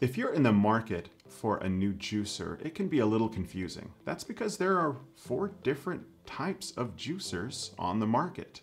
If you're in the market for a new juicer, it can be a little confusing. That's because there are four different types of juicers on the market.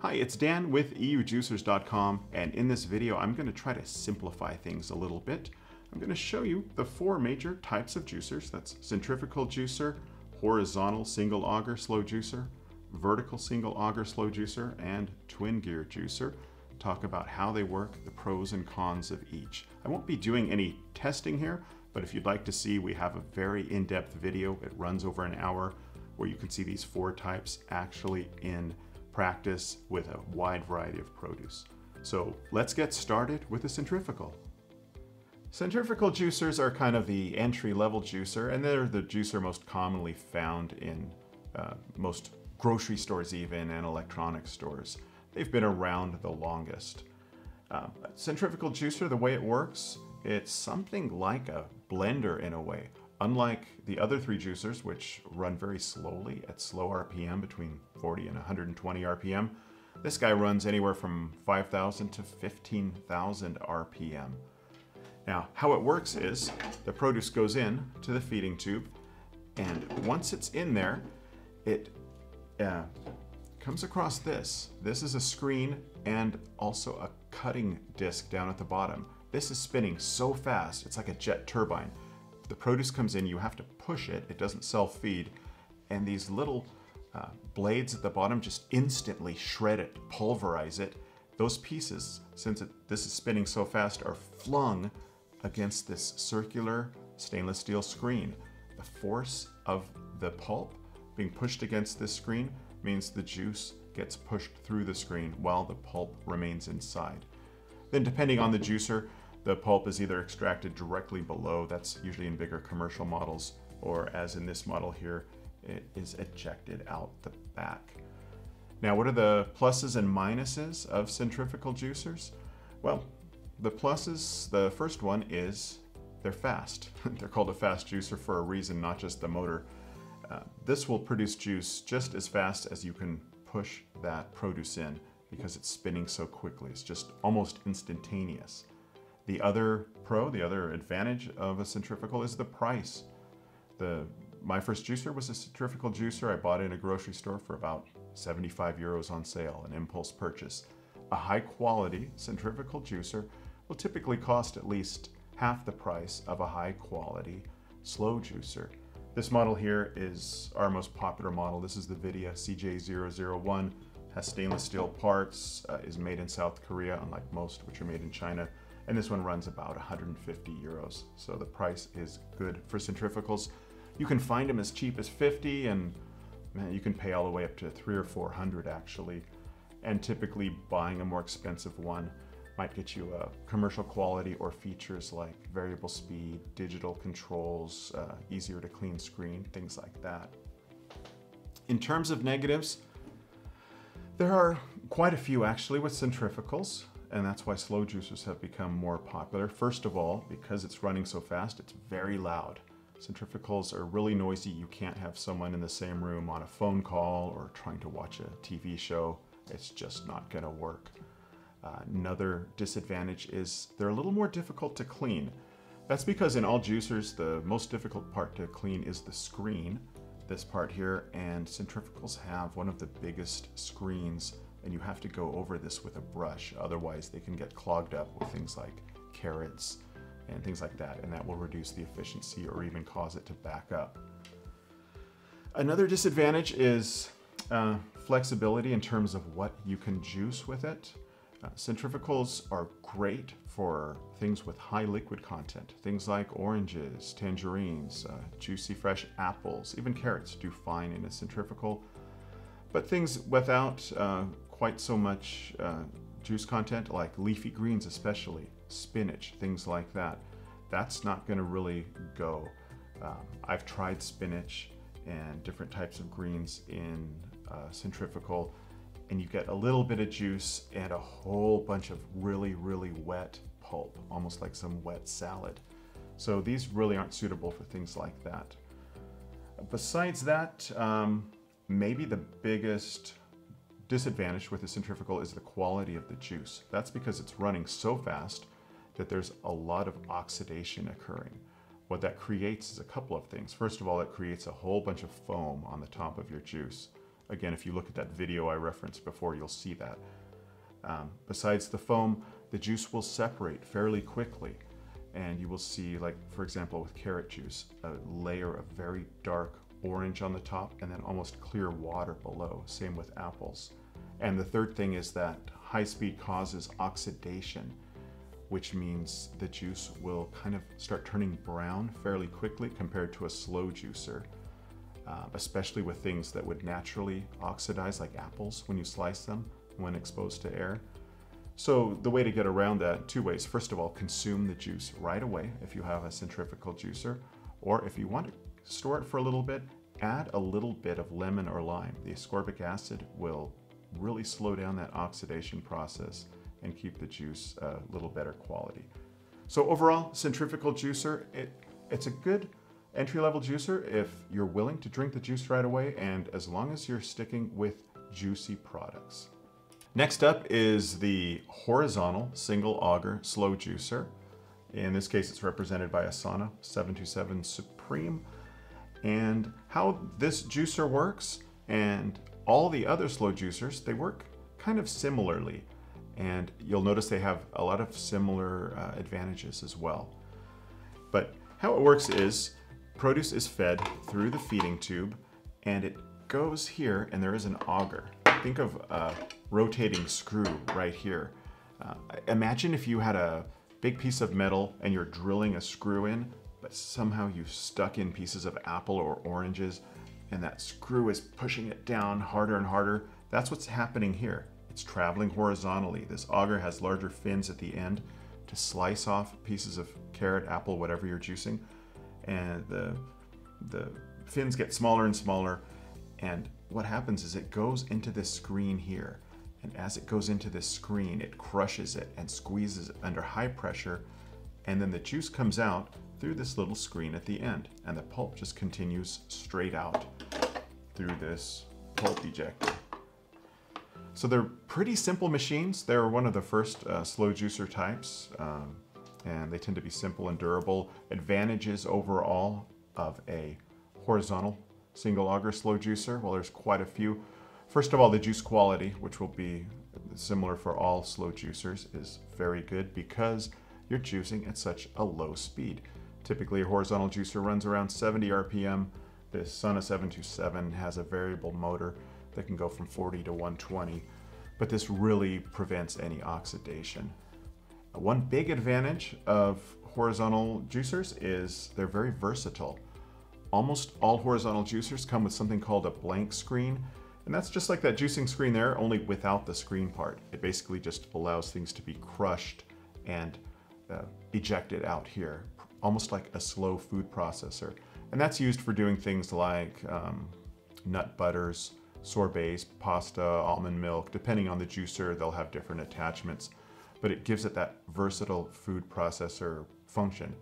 Hi, it's Dan with eujuicers.com and in this video I'm going to try to simplify things a little bit. I'm going to show you the four major types of juicers. That's centrifugal juicer, horizontal single auger slow juicer, vertical single auger slow juicer, and twin gear juicer. Talk about how they work, the pros and cons of each. I won't be doing any testing here, but if you'd like to see, we have a very in-depth video. It runs over an hour where you can see these four types actually in practice with a wide variety of produce. So let's get started with the centrifugal. Centrifugal juicers are kind of the entry-level juicer, and they're the juicer most commonly found in uh, most grocery stores even and electronic stores. They've been around the longest. Uh, centrifugal juicer, the way it works, it's something like a blender in a way. Unlike the other three juicers, which run very slowly at slow RPM between 40 and 120 RPM, this guy runs anywhere from 5,000 to 15,000 RPM. Now, how it works is the produce goes in to the feeding tube, and once it's in there, it uh, comes across this. This is a screen and also a cutting disc down at the bottom. This is spinning so fast, it's like a jet turbine. The produce comes in, you have to push it, it doesn't self-feed, and these little uh, blades at the bottom just instantly shred it, pulverize it. Those pieces, since it, this is spinning so fast, are flung against this circular stainless steel screen. The force of the pulp being pushed against this screen means the juice gets pushed through the screen while the pulp remains inside. Then depending on the juicer, the pulp is either extracted directly below, that's usually in bigger commercial models, or as in this model here, it is ejected out the back. Now, what are the pluses and minuses of centrifugal juicers? Well, the pluses, the first one is they're fast. they're called a fast juicer for a reason, not just the motor. Uh, this will produce juice just as fast as you can push that produce in because it's spinning so quickly. It's just almost instantaneous. The other pro, the other advantage of a centrifugal is the price. The My first juicer was a centrifugal juicer. I bought it in a grocery store for about 75 euros on sale, an impulse purchase. A high quality centrifugal juicer will typically cost at least half the price of a high quality slow juicer. This model here is our most popular model. This is the Vidya CJ001 has stainless steel parts, uh, is made in South Korea, unlike most which are made in China. And this one runs about 150 euros. So the price is good for centrifugals. You can find them as cheap as 50 and man, you can pay all the way up to three or 400 actually. And typically buying a more expensive one might get you a commercial quality or features like variable speed, digital controls, uh, easier to clean screen, things like that. In terms of negatives, there are quite a few actually with centrifugals, and that's why slow juicers have become more popular. First of all, because it's running so fast, it's very loud. Centrifugals are really noisy. You can't have someone in the same room on a phone call or trying to watch a TV show. It's just not gonna work. Another disadvantage is they're a little more difficult to clean. That's because in all juicers, the most difficult part to clean is the screen, this part here, and centrifugals have one of the biggest screens and you have to go over this with a brush, otherwise they can get clogged up with things like carrots and things like that, and that will reduce the efficiency or even cause it to back up. Another disadvantage is uh, flexibility in terms of what you can juice with it. Uh, centrifugals are great for things with high liquid content, things like oranges, tangerines, uh, juicy fresh apples, even carrots do fine in a centrifugal. But things without uh, quite so much uh, juice content, like leafy greens especially, spinach, things like that, that's not going to really go. Um, I've tried spinach and different types of greens in uh, centrifugal and you get a little bit of juice and a whole bunch of really, really wet pulp, almost like some wet salad. So these really aren't suitable for things like that. Besides that, um, maybe the biggest disadvantage with the centrifugal is the quality of the juice. That's because it's running so fast that there's a lot of oxidation occurring. What that creates is a couple of things. First of all, it creates a whole bunch of foam on the top of your juice. Again, if you look at that video I referenced before, you'll see that. Um, besides the foam, the juice will separate fairly quickly. And you will see, like, for example, with carrot juice, a layer of very dark orange on the top and then almost clear water below. Same with apples. And the third thing is that high speed causes oxidation, which means the juice will kind of start turning brown fairly quickly compared to a slow juicer, uh, especially with things that would naturally oxidize, like apples when you slice them when exposed to air. So the way to get around that, two ways. First of all, consume the juice right away if you have a centrifugal juicer, or if you want to store it for a little bit, add a little bit of lemon or lime. The ascorbic acid will really slow down that oxidation process and keep the juice a little better quality. So overall, centrifugal juicer, it, it's a good entry-level juicer if you're willing to drink the juice right away and as long as you're sticking with juicy products. Next up is the horizontal single auger slow juicer. In this case, it's represented by a Sana 727 Supreme. And how this juicer works and all the other slow juicers, they work kind of similarly. And you'll notice they have a lot of similar uh, advantages as well. But how it works is produce is fed through the feeding tube and it goes here and there is an auger. Think of a rotating screw right here. Uh, imagine if you had a big piece of metal and you're drilling a screw in, but somehow you stuck in pieces of apple or oranges and that screw is pushing it down harder and harder. That's what's happening here. It's traveling horizontally. This auger has larger fins at the end to slice off pieces of carrot, apple, whatever you're juicing. And the, the fins get smaller and smaller. And what happens is it goes into this screen here. And as it goes into this screen, it crushes it and squeezes it under high pressure. And then the juice comes out through this little screen at the end. And the pulp just continues straight out through this pulp ejector. So they're pretty simple machines. They're one of the first uh, slow juicer types. Um, and they tend to be simple and durable. Advantages overall of a horizontal single auger slow juicer, well there's quite a few. First of all, the juice quality, which will be similar for all slow juicers, is very good because you're juicing at such a low speed. Typically a horizontal juicer runs around 70 RPM. This Sana 727 has a variable motor that can go from 40 to 120, but this really prevents any oxidation. One big advantage of horizontal juicers is they're very versatile. Almost all horizontal juicers come with something called a blank screen, and that's just like that juicing screen there, only without the screen part. It basically just allows things to be crushed and uh, ejected out here almost like a slow food processor. And that's used for doing things like um, nut butters, sorbets, pasta, almond milk. Depending on the juicer, they'll have different attachments, but it gives it that versatile food processor function.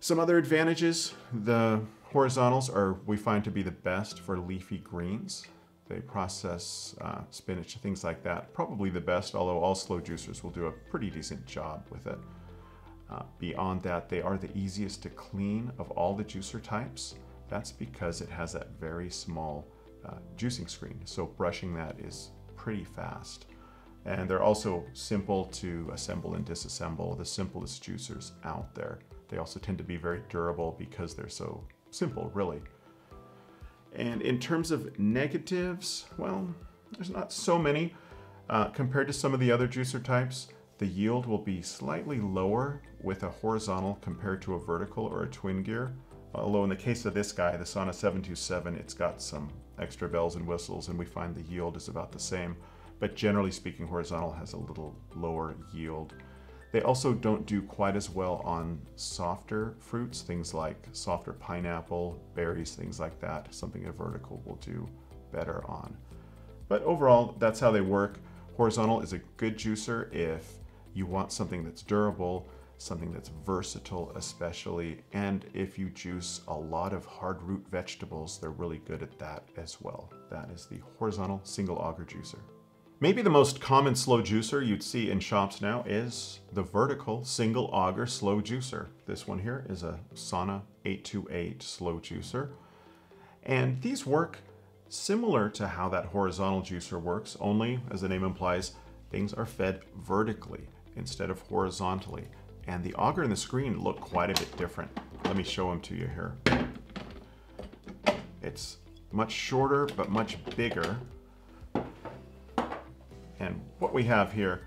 Some other advantages, the horizontals are, we find to be the best for leafy greens. They process uh, spinach, things like that. Probably the best, although all slow juicers will do a pretty decent job with it. Uh, beyond that, they are the easiest to clean of all the juicer types. That's because it has that very small uh, juicing screen. So brushing that is pretty fast. And they're also simple to assemble and disassemble, the simplest juicers out there. They also tend to be very durable because they're so simple, really. And in terms of negatives, well, there's not so many. Uh, compared to some of the other juicer types, the yield will be slightly lower with a horizontal compared to a vertical or a twin gear. Although in the case of this guy, the Sana 727, it's got some extra bells and whistles and we find the yield is about the same. But generally speaking, horizontal has a little lower yield. They also don't do quite as well on softer fruits, things like softer pineapple, berries, things like that. Something a vertical will do better on. But overall, that's how they work. Horizontal is a good juicer if you want something that's durable, something that's versatile especially, and if you juice a lot of hard root vegetables, they're really good at that as well. That is the horizontal single auger juicer. Maybe the most common slow juicer you'd see in shops now is the vertical single auger slow juicer. This one here is a Sana 828 slow juicer. And these work similar to how that horizontal juicer works, only, as the name implies, things are fed vertically instead of horizontally. And the auger and the screen look quite a bit different. Let me show them to you here. It's much shorter, but much bigger. And what we have here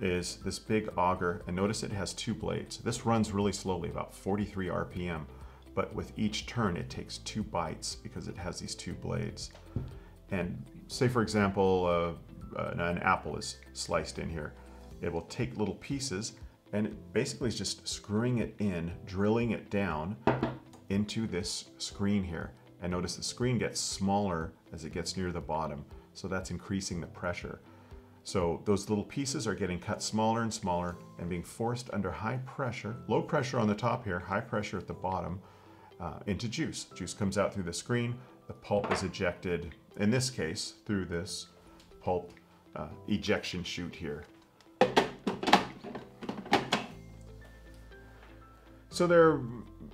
is this big auger, and notice it has two blades. This runs really slowly, about 43 RPM, but with each turn it takes two bites because it has these two blades. And say for example, uh, uh, an apple is sliced in here. It will take little pieces and it basically is just screwing it in, drilling it down into this screen here. And notice the screen gets smaller as it gets near the bottom. So that's increasing the pressure. So those little pieces are getting cut smaller and smaller and being forced under high pressure, low pressure on the top here, high pressure at the bottom, uh, into juice. Juice comes out through the screen, the pulp is ejected, in this case, through this pulp uh, ejection chute here. So they're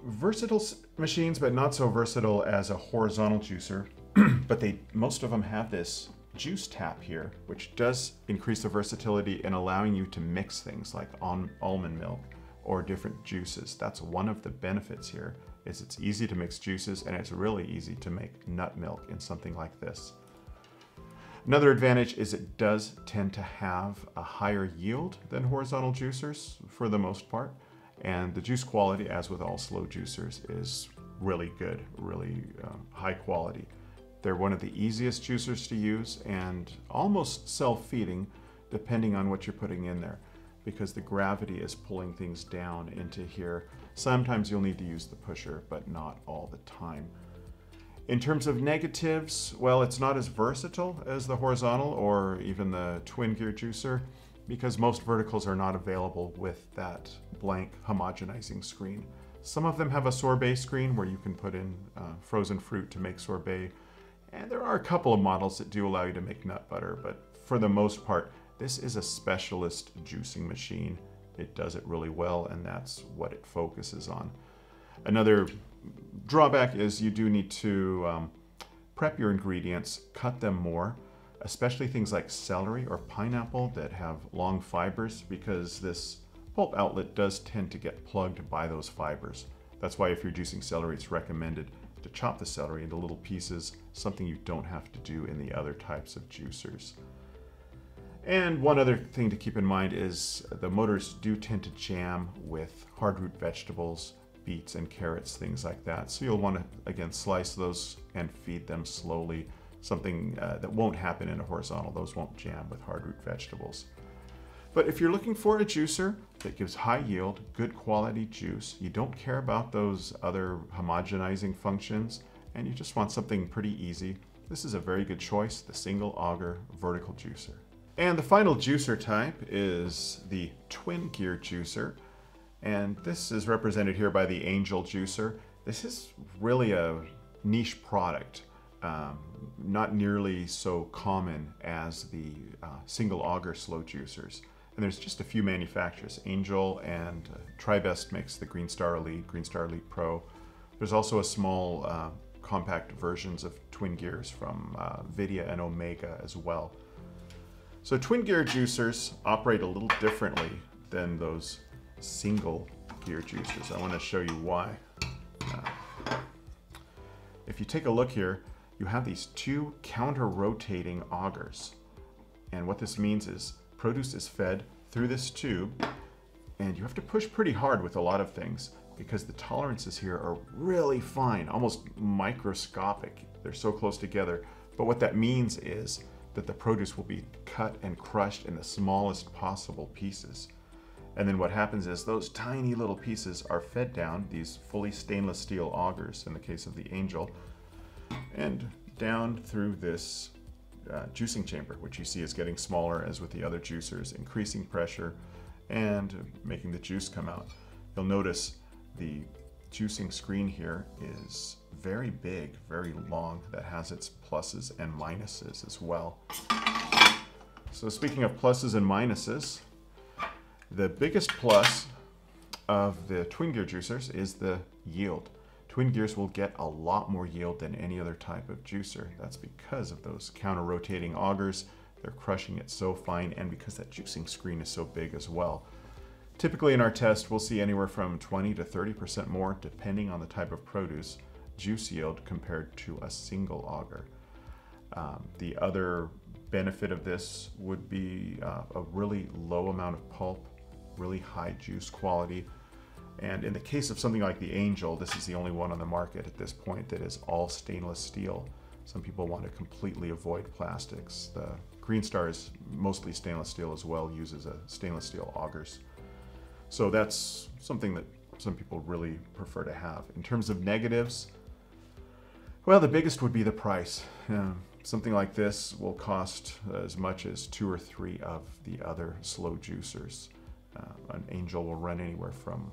versatile machines, but not so versatile as a horizontal juicer. but they most of them have this juice tap here, which does increase the versatility in allowing you to mix things like on almond milk or different juices. That's one of the benefits here is it's easy to mix juices and it's really easy to make nut milk in something like this. Another advantage is it does tend to have a higher yield than horizontal juicers for the most part. And the juice quality, as with all slow juicers, is really good, really um, high quality. They're one of the easiest juicers to use and almost self-feeding depending on what you're putting in there because the gravity is pulling things down into here. Sometimes you'll need to use the pusher, but not all the time. In terms of negatives, well, it's not as versatile as the horizontal or even the twin gear juicer because most verticals are not available with that blank homogenizing screen. Some of them have a sorbet screen where you can put in uh, frozen fruit to make sorbet. And there are a couple of models that do allow you to make nut butter, but for the most part, this is a specialist juicing machine. It does it really well, and that's what it focuses on. Another drawback is you do need to um, prep your ingredients, cut them more especially things like celery or pineapple that have long fibers because this pulp outlet does tend to get plugged by those fibers. That's why if you're juicing celery, it's recommended to chop the celery into little pieces, something you don't have to do in the other types of juicers. And one other thing to keep in mind is the motors do tend to jam with hard root vegetables, beets and carrots, things like that. So you'll want to, again, slice those and feed them slowly something uh, that won't happen in a horizontal. Those won't jam with hard root vegetables. But if you're looking for a juicer that gives high yield, good quality juice, you don't care about those other homogenizing functions, and you just want something pretty easy, this is a very good choice, the single auger vertical juicer. And the final juicer type is the twin gear juicer. And this is represented here by the Angel juicer. This is really a niche product um, not nearly so common as the uh, single auger slow juicers. And there's just a few manufacturers. Angel and uh, Tribest makes the Greenstar Elite, Greenstar Elite Pro. There's also a small uh, compact versions of twin gears from uh, Vidia and Omega as well. So twin gear juicers operate a little differently than those single gear juicers. I want to show you why. Uh, if you take a look here, you have these two counter-rotating augers. And what this means is produce is fed through this tube and you have to push pretty hard with a lot of things because the tolerances here are really fine, almost microscopic. They're so close together. But what that means is that the produce will be cut and crushed in the smallest possible pieces. And then what happens is those tiny little pieces are fed down, these fully stainless steel augers in the case of the Angel, and down through this uh, juicing chamber, which you see is getting smaller as with the other juicers, increasing pressure and making the juice come out. You'll notice the juicing screen here is very big, very long, that has its pluses and minuses as well. So speaking of pluses and minuses, the biggest plus of the twin gear juicers is the yield. Twin gears will get a lot more yield than any other type of juicer. That's because of those counter rotating augers. They're crushing it so fine and because that juicing screen is so big as well. Typically in our test, we'll see anywhere from 20 to 30% more depending on the type of produce juice yield compared to a single auger. Um, the other benefit of this would be uh, a really low amount of pulp, really high juice quality, and in the case of something like the Angel, this is the only one on the market at this point that is all stainless steel. Some people want to completely avoid plastics. The Greenstar is mostly stainless steel as well, uses a stainless steel augers. So that's something that some people really prefer to have. In terms of negatives, well, the biggest would be the price. something like this will cost as much as two or three of the other slow juicers. Uh, an Angel will run anywhere from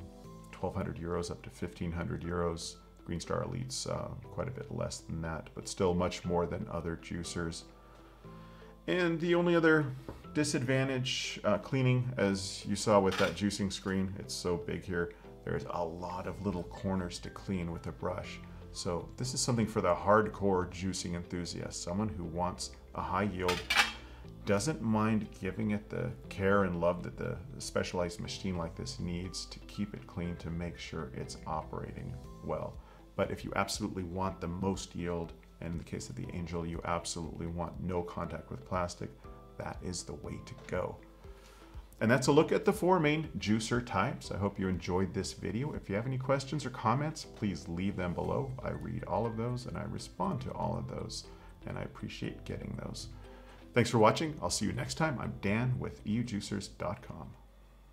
1200 euros up to 1500 euros. Greenstar Elite's uh, quite a bit less than that, but still much more than other juicers. And the only other disadvantage, uh, cleaning, as you saw with that juicing screen, it's so big here, there's a lot of little corners to clean with a brush. So this is something for the hardcore juicing enthusiast, someone who wants a high yield, doesn't mind giving it the care and love that the specialized machine like this needs to keep it clean to make sure it's operating well. But if you absolutely want the most yield, and in the case of the Angel, you absolutely want no contact with plastic, that is the way to go. And that's a look at the four main juicer types. I hope you enjoyed this video. If you have any questions or comments, please leave them below. I read all of those and I respond to all of those, and I appreciate getting those. Thanks for watching. I'll see you next time. I'm Dan with eujuicers.com.